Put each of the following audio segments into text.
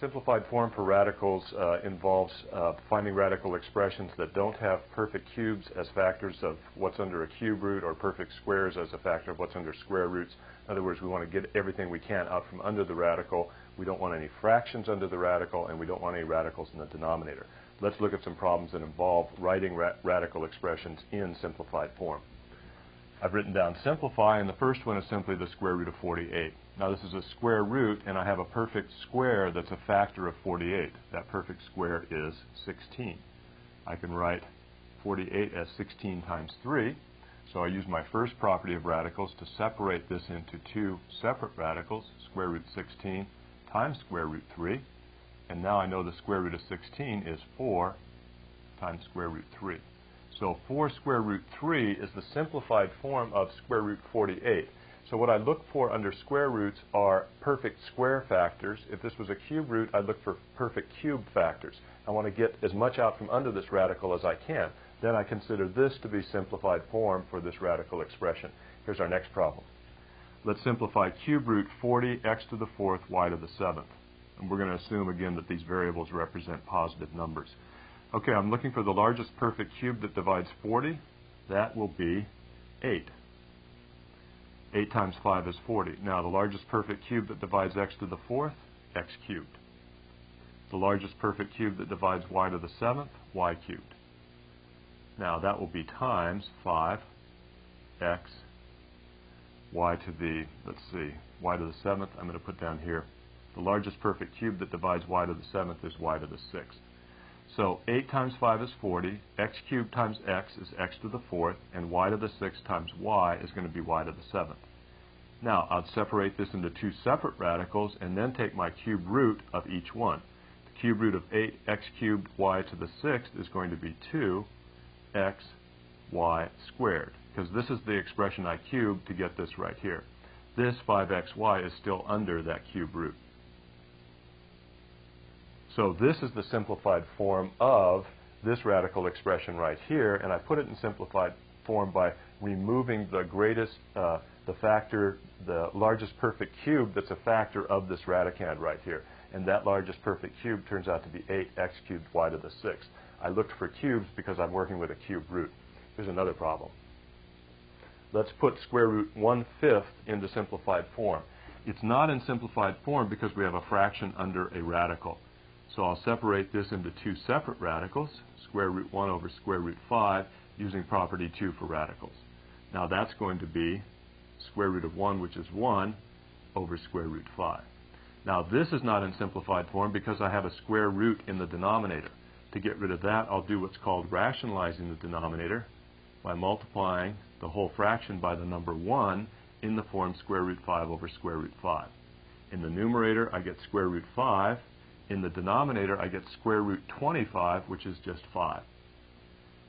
Simplified form for radicals uh, involves uh, finding radical expressions that don't have perfect cubes as factors of what's under a cube root or perfect squares as a factor of what's under square roots. In other words, we want to get everything we can out from under the radical. We don't want any fractions under the radical, and we don't want any radicals in the denominator. Let's look at some problems that involve writing ra radical expressions in simplified form. I've written down simplify, and the first one is simply the square root of 48. Now this is a square root, and I have a perfect square that's a factor of 48. That perfect square is 16. I can write 48 as 16 times 3. So I use my first property of radicals to separate this into two separate radicals, square root 16 times square root 3. And now I know the square root of 16 is 4 times square root 3. So 4 square root 3 is the simplified form of square root 48. So what I look for under square roots are perfect square factors. If this was a cube root, I'd look for perfect cube factors. I want to get as much out from under this radical as I can. Then I consider this to be simplified form for this radical expression. Here's our next problem. Let's simplify cube root 40 x to the fourth y to the seventh. And we're going to assume again that these variables represent positive numbers. Okay, I'm looking for the largest perfect cube that divides 40. That will be 8. 8 times 5 is 40. Now, the largest perfect cube that divides x to the fourth, x cubed. The largest perfect cube that divides y to the seventh, y cubed. Now, that will be times 5, x, y to the, let's see, y to the seventh, I'm going to put down here. The largest perfect cube that divides y to the seventh is y to the sixth. So 8 times 5 is 40, x cubed times x is x to the fourth, and y to the sixth times y is going to be y to the seventh. Now, I'll separate this into two separate radicals and then take my cube root of each one. The cube root of 8x cubed y to the sixth is going to be 2x y squared, because this is the expression I cubed to get this right here. This 5xy is still under that cube root. So this is the simplified form of this radical expression right here, and I put it in simplified form by removing the greatest, uh, the factor, the largest perfect cube that's a factor of this radicand right here. And that largest perfect cube turns out to be 8x cubed y to the 6th. I looked for cubes because I'm working with a cube root. Here's another problem. Let's put square root 1 fifth into simplified form. It's not in simplified form because we have a fraction under a radical. So I'll separate this into two separate radicals, square root 1 over square root 5, using property 2 for radicals. Now that's going to be square root of 1, which is 1, over square root 5. Now this is not in simplified form because I have a square root in the denominator. To get rid of that, I'll do what's called rationalizing the denominator by multiplying the whole fraction by the number 1 in the form square root 5 over square root 5. In the numerator, I get square root 5 in the denominator, I get square root 25, which is just 5.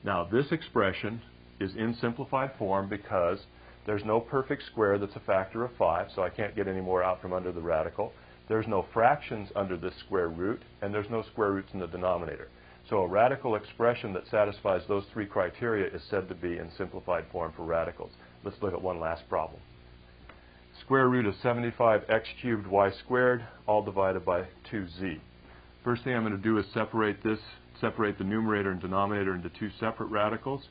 Now, this expression is in simplified form because there's no perfect square that's a factor of 5, so I can't get any more out from under the radical. There's no fractions under this square root, and there's no square roots in the denominator. So a radical expression that satisfies those three criteria is said to be in simplified form for radicals. Let's look at one last problem. Square root of 75x cubed y squared, all divided by 2z. First thing I'm going to do is separate this, separate the numerator and denominator into two separate radicals.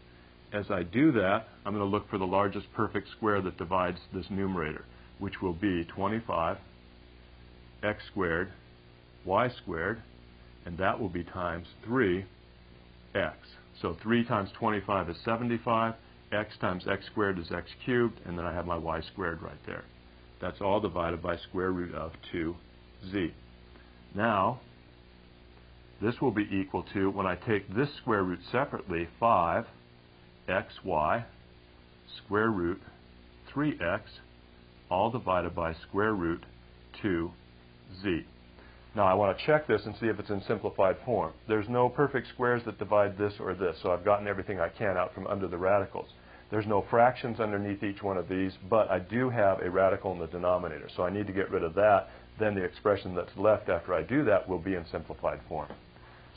As I do that, I'm going to look for the largest perfect square that divides this numerator, which will be 25 x squared y squared, and that will be times 3 x. So 3 times 25 is 75, x times x squared is x cubed, and then I have my y squared right there. That's all divided by square root of 2z. Now, this will be equal to, when I take this square root separately, 5xy square root 3x all divided by square root 2z. Now I want to check this and see if it's in simplified form. There's no perfect squares that divide this or this, so I've gotten everything I can out from under the radicals. There's no fractions underneath each one of these, but I do have a radical in the denominator, so I need to get rid of that. Then the expression that's left after I do that will be in simplified form.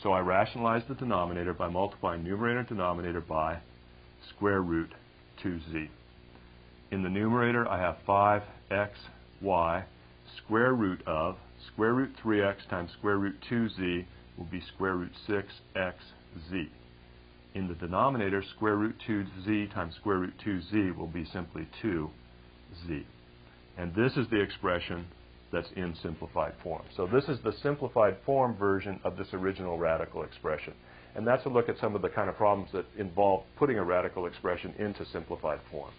So I rationalize the denominator by multiplying numerator and denominator by square root 2z. In the numerator, I have 5xy square root of Square root 3x times square root 2z will be square root 6xz. In the denominator, square root 2z times square root 2z will be simply 2z. And this is the expression that's in simplified form. So this is the simplified form version of this original radical expression. And that's a look at some of the kind of problems that involve putting a radical expression into simplified form.